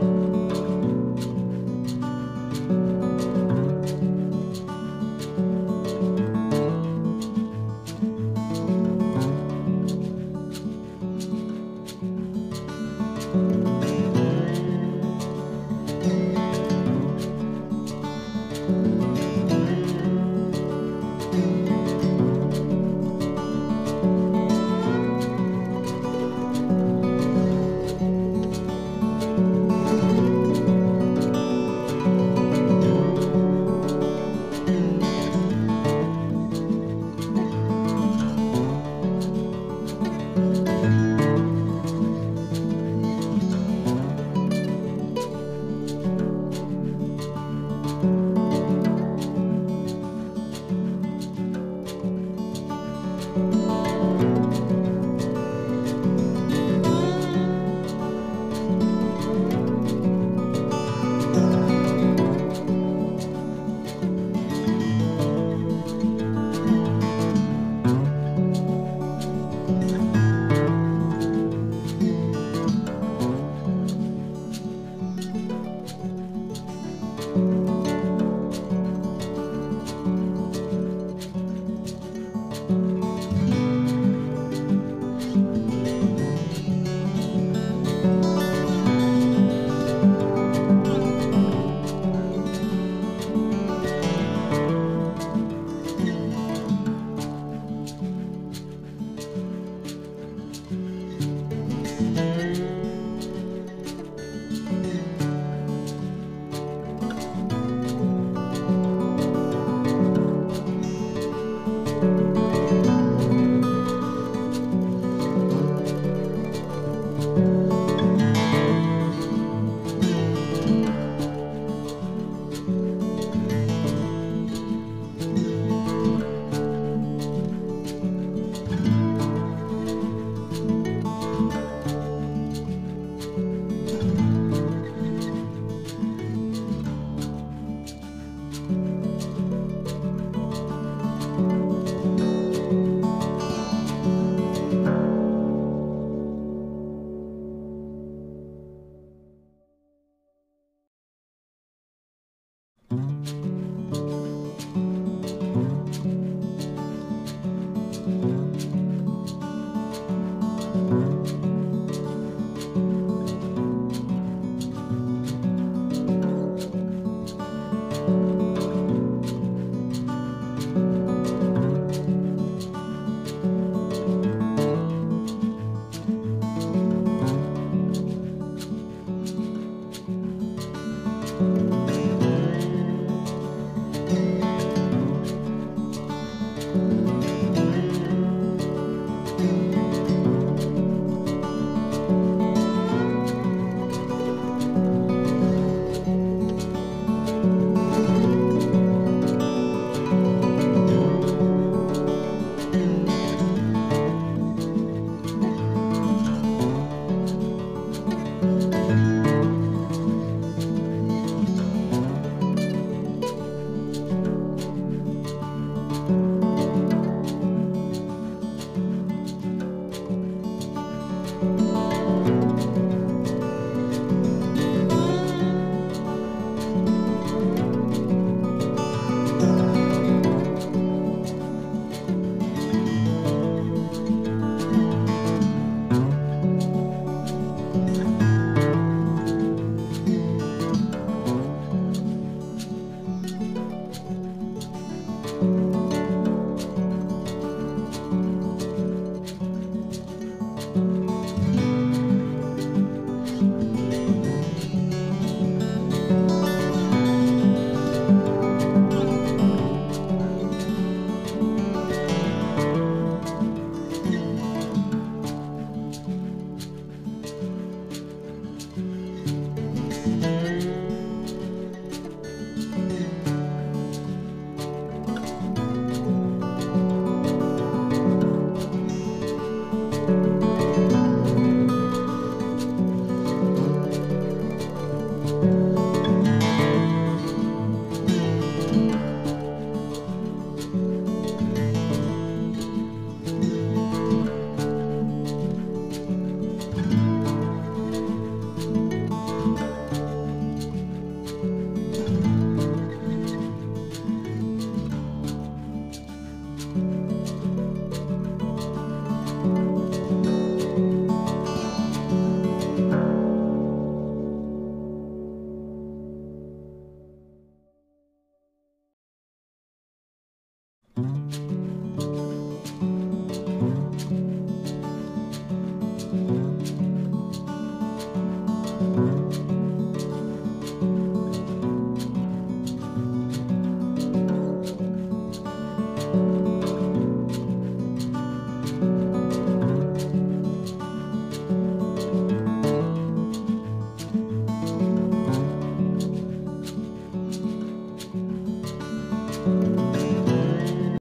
Bye.